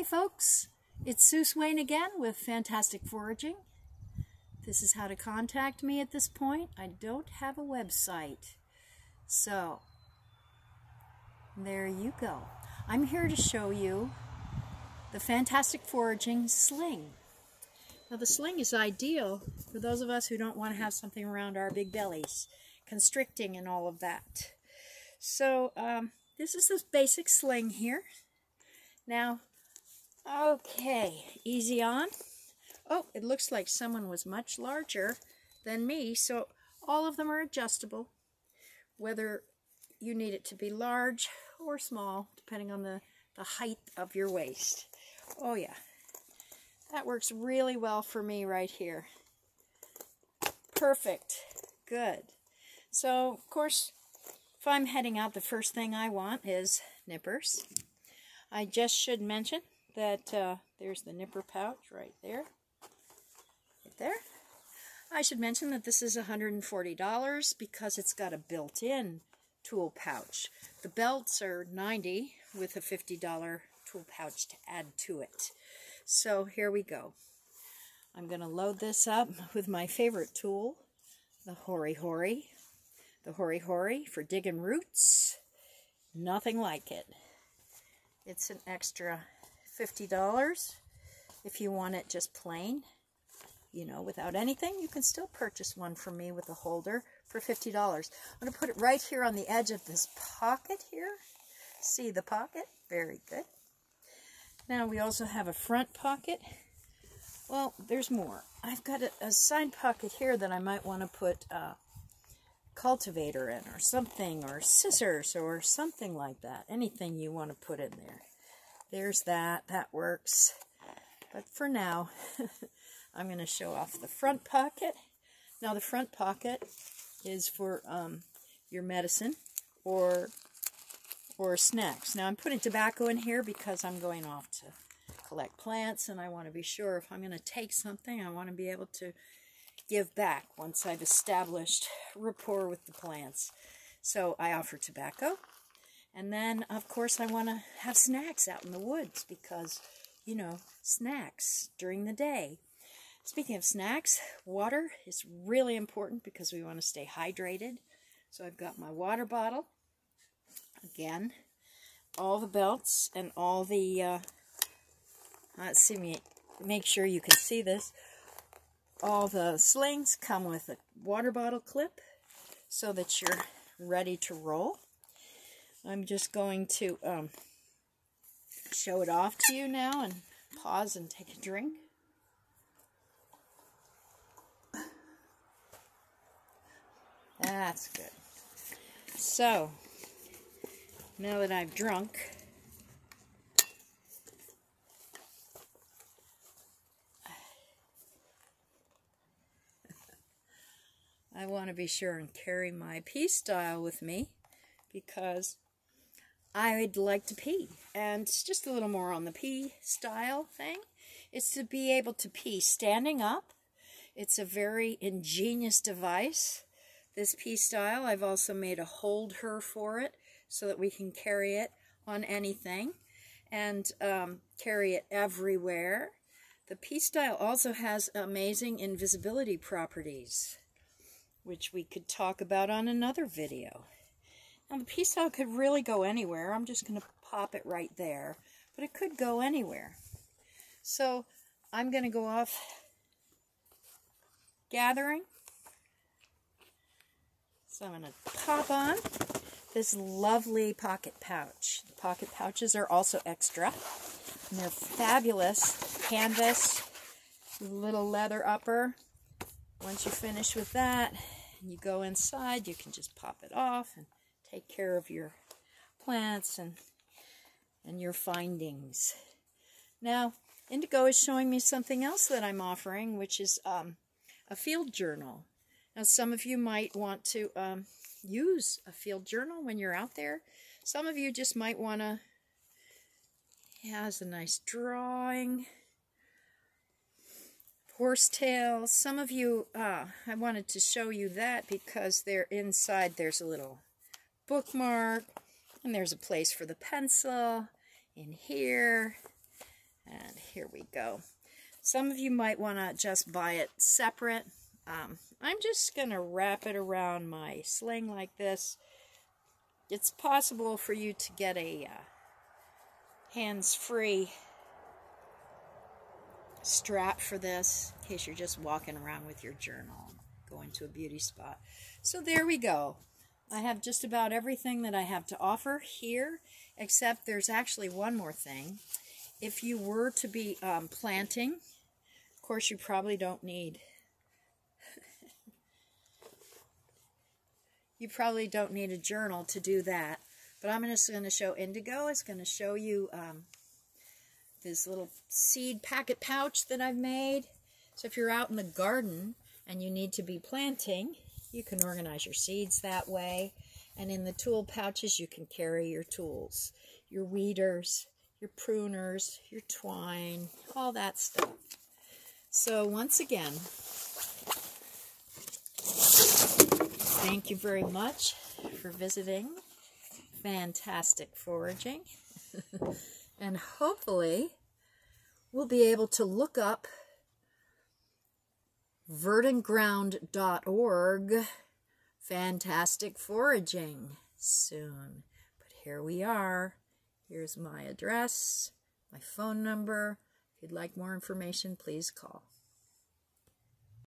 Hey folks, it's Sue Swain again with Fantastic Foraging. This is how to contact me at this point. I don't have a website. So, there you go. I'm here to show you the Fantastic Foraging sling. Now the sling is ideal for those of us who don't want to have something around our big bellies, constricting and all of that. So um, this is this basic sling here. Now, okay, easy on. Oh, it looks like someone was much larger than me, so all of them are adjustable, whether you need it to be large or small, depending on the, the height of your waist. Oh yeah, that works really well for me right here. Perfect. Good. So, of course, if I'm heading out, the first thing I want is nippers. I just should mention that uh, there's the nipper pouch right there. Right there. I should mention that this is $140 because it's got a built-in tool pouch. The belts are 90 with a $50 tool pouch to add to it. So here we go. I'm going to load this up with my favorite tool, the Hori Hori. The Hori Hori for digging roots. Nothing like it. It's an extra $50 if you want it just plain. You know, without anything, you can still purchase one from me with a holder for $50. I'm going to put it right here on the edge of this pocket here. See the pocket? Very good. Now we also have a front pocket. Well, there's more. I've got a, a side pocket here that I might want to put a cultivator in or something, or scissors or something like that. Anything you want to put in there. There's that. That works. But for now, I'm going to show off the front pocket. Now the front pocket is for um, your medicine or or snacks. Now I'm putting tobacco in here because I'm going off to collect plants and I want to be sure if I'm going to take something, I want to be able to give back once I've established rapport with the plants. So I offer tobacco. And then, of course, I want to have snacks out in the woods because, you know, snacks during the day. Speaking of snacks, water is really important because we want to stay hydrated. So I've got my water bottle again all the belts and all the uh, let's see me make sure you can see this all the slings come with a water bottle clip so that you're ready to roll I'm just going to um, show it off to you now and pause and take a drink that's good so now that I've drunk. I want to be sure and carry my pStyle with me because I'd like to pee. And just a little more on the pStyle thing. It's to be able to pee standing up. It's a very ingenious device. This pStyle, I've also made a hold her for it so that we can carry it on anything and um, carry it everywhere. The pStyle also has amazing invisibility properties, which we could talk about on another video. Now the pStyle could really go anywhere. I'm just going to pop it right there, but it could go anywhere. So I'm going to go off gathering. So I'm going to pop on this lovely pocket pouch. The pocket pouches are also extra. And they're fabulous. Canvas, little leather upper. Once you finish with that, and you go inside, you can just pop it off and take care of your plants and and your findings. Now, Indigo is showing me something else that I'm offering, which is um, a field journal. Now, some of you might want to um, use a field journal when you're out there. Some of you just might want to, has a nice drawing, horsetail. Some of you, uh, I wanted to show you that because they're inside, there's a little bookmark, and there's a place for the pencil in here. And here we go. Some of you might want to just buy it separate. Um, I'm just going to wrap it around my sling like this. It's possible for you to get a uh, hands-free strap for this in case you're just walking around with your journal, going to a beauty spot. So there we go. I have just about everything that I have to offer here, except there's actually one more thing. If you were to be um, planting, of course you probably don't need you probably don't need a journal to do that. But I'm just going to show Indigo. It's going to show you um, this little seed packet pouch that I've made. So if you're out in the garden and you need to be planting, you can organize your seeds that way. And in the tool pouches, you can carry your tools, your weeders, your pruners, your twine, all that stuff. So once again, thank you very much for visiting Fantastic Foraging. and hopefully we'll be able to look up verdantground.org fantastic foraging soon. But here we are. Here's my address, my phone number. If you'd like more information, please call.